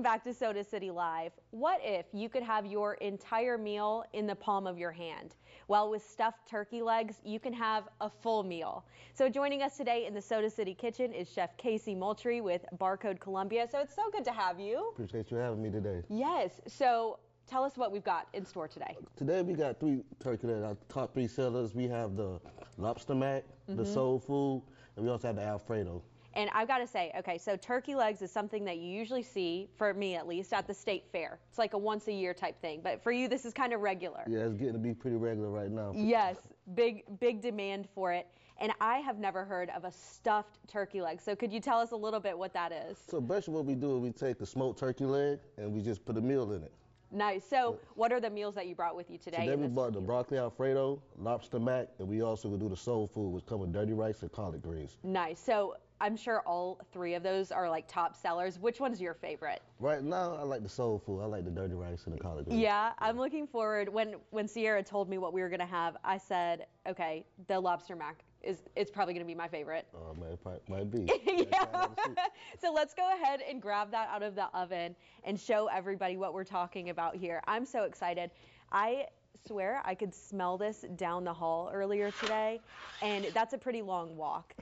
Welcome back to Soda City Live. What if you could have your entire meal in the palm of your hand? Well, with stuffed turkey legs, you can have a full meal. So joining us today in the Soda City kitchen is Chef Casey Moultrie with Barcode Columbia. So it's so good to have you. Appreciate you having me today. Yes. So tell us what we've got in store today. Today we got three turkey legs. Our top three sellers. We have the lobster mac, the Mm-hmm. soul food, and we also have the Alfredo. And I've got to say, okay, so turkey legs is something that you usually see, for me at least, at the state fair. It's like a once a year type thing. But for you, this is kind of regular. Yeah, it's getting to be pretty regular right now. Yes, big big demand for it. And I have never heard of a stuffed turkey leg. So could you tell us a little bit what that is? So basically what we do is we take a smoked turkey leg and we just put a meal in it. Nice. So what are the meals that you brought with you today? Today we brought the broccoli Alfredo, lobster mac, and we also will do the soul food, which come with dirty rice and collard greens. Nice. So I'm sure all three of those are like top sellers. Which one's your favorite? Right now, I like the soul food. I like the dirty rice and the collard greens. Yeah, I'm looking forward. When when Sierra told me what we were gonna have, I said, okay, the lobster mac is it's probably gonna be my favorite. Oh man, it might, might be. yeah. Gotta try that too. so let's go ahead and grab that out of the oven and show everybody what we're talking about here. I'm so excited. I swear I could smell this down the hall earlier today, and that's a pretty long walk.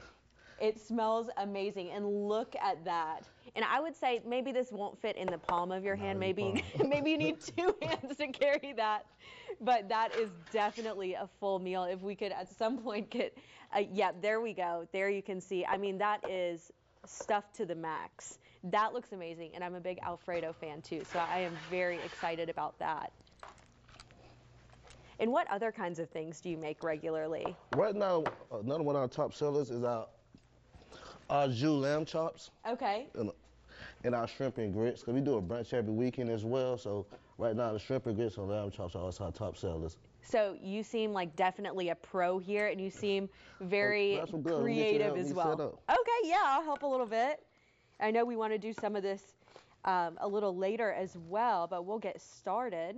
It smells amazing, and look at that. And I would say maybe this won't fit in the palm of your Not hand. Maybe maybe you need two hands to carry that. But that is definitely a full meal. If we could at some point get, uh, yeah, there we go. There you can see. I mean, that is stuffed to the max. That looks amazing, and I'm a big Alfredo fan too, so I am very excited about that. And what other kinds of things do you make regularly? Right now, another one of our top sellers is our au jus lamb chops Okay. and, and our shrimp and grits. Cause we do a brunch every weekend as well. So right now, the shrimp and grits and lamb chops are also our top sellers. So you seem like definitely a pro here, and you seem very that's what good. Let me get you creative as well. Okay, yeah, I'll help a little bit. I know we want to do some of this um, a little later as well, but we'll get started.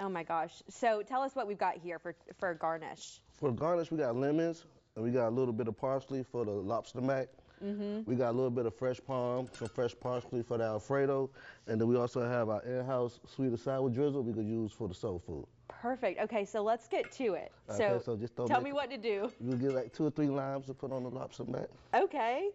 Oh my gosh! So tell us what we've got here for for garnish. For garnish, we got lemons and we got a little bit of parsley for the lobster mac. Mm-hmm. We got a little bit of fresh Parm, some fresh parsley for the Alfredo, and then we also have our in-house sweet and sour drizzle we could use for the soul food. Perfect. Okay, so let's get to it. Okay, so, so just tell me what to do. You get like two or three limes to put on the lobster mac. Okay.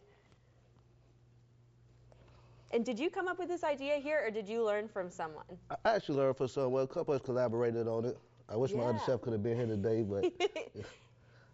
And did you come up with this idea here, or did you learn from someone? I actually learned from someone. A couple of us collaborated on it. I wish my other Yeah. chef could have been here today, but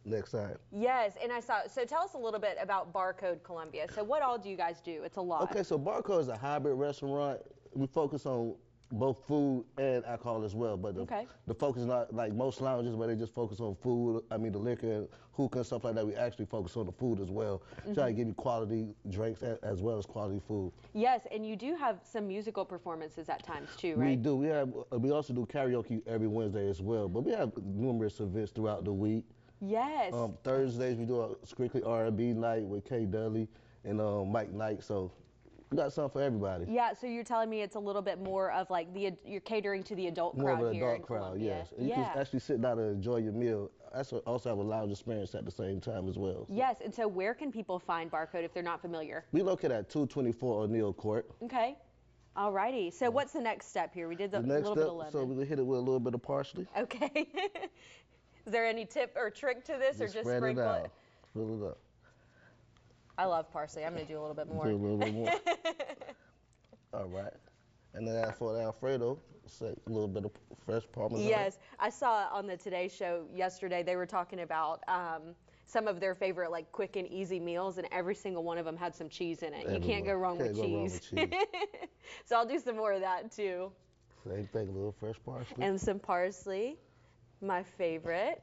next time. Yes, and I saw. So tell us a little bit about Barcode Columbia. So what all do you guys do? It's a lot. Okay, so Barcode is a hybrid restaurant. We focus on both food and alcohol as well, but the, Okay. the focus is not like most lounges where they just focus on food. I mean, the liquor, and hookah, and stuff like that. We actually focus on the food as well. Mm-hmm. Try to give you quality drinks as well as quality food. Yes, and you do have some musical performances at times too, right? We do. We have. We also do karaoke every Wednesday as well. But we have numerous events throughout the week. Yes. Um, Thursdays we do a strictly R&B night with Kay Dudley and um, Mike Knight. So we got something for everybody. yeah, so you're telling me it's a little bit more of like the you're catering to the adult More crowd of an here adult crowd, Columbia. yes. And you yeah. can actually sit down and enjoy your meal. That's also have a lounge experience at the same time as well. Yes, and so where can people find Barcode if they're not familiar? We located at 224 O'Neill Court. Okay. Alrighty. So what's the next step here? We did the, The next little step, bit of lemon. so we hit it with a little bit of parsley. Okay. Is there any tip or trick to this, or just spread sprinkle it out. Fill it up. I love parsley. I'm gonna do a little bit more. Do a little bit more. All right. And then as for the Alfredo, say a little bit of fresh Parmesan. Yes, I saw on the Today Show yesterday. They were talking about um, some of their favorite like quick and easy meals, and every single one of them had some cheese in it. You can't go Everyone. wrong Can't with go wrong with cheese. so I'll do some more of that too, Same thing, a little fresh parsley. and some parsley, my favorite.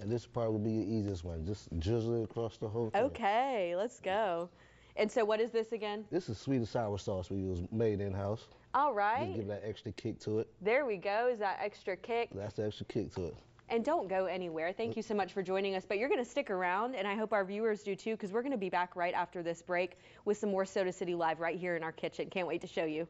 And this part will be the easiest one. Just drizzle it across the whole thing. Okay, let's go. And so what is this again? This is sweet and sour sauce we use, made in house. All right. Just give that extra kick to it. there we go. Is that extra kick? That's the extra kick to it. And don't go anywhere. Thank you so much for joining us. But you're going to stick around, and I hope our viewers do too, because we're going to be back right after this break with some more Soda City Live right here in our kitchen. Can't wait to show you.